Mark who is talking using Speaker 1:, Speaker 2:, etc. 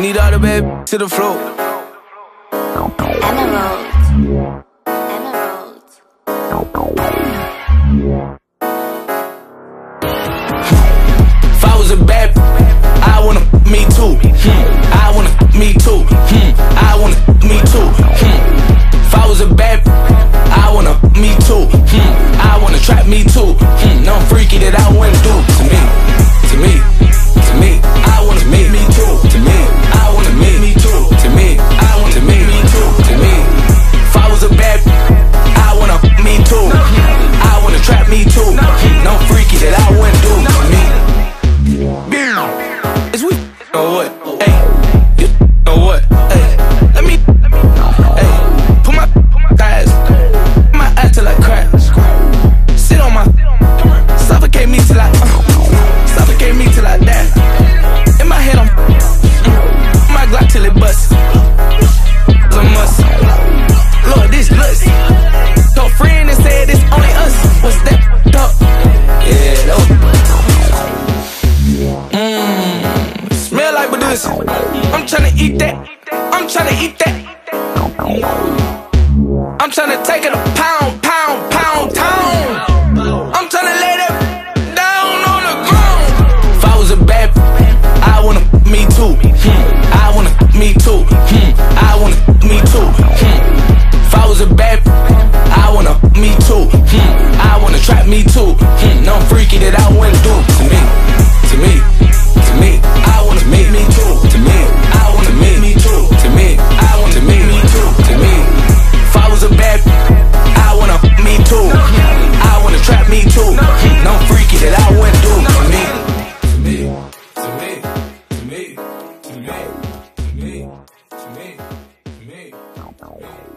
Speaker 1: need all the baby to the floor.
Speaker 2: Emerald. Emerald.
Speaker 1: If I was a bad, I wanna me too. Hmm. I wanna me too. Hmm. I wanna me too. Hmm. If I was a bad, I wanna me too. Hmm. I wanna trap me too. No, I'm freaky that I wouldn't I'm tryna eat that. I'm tryna eat that. I'm tryna take it a pound, pound, pound, pound. I'm tryna lay that down on the ground. If I was a bad, I wanna me too. I wanna me too. I wanna me too. If I was a bad, I wanna me too. I wanna trap me too. No, freaky that I wouldn't do to me, me, me, to me, to me, to me, to me, to me.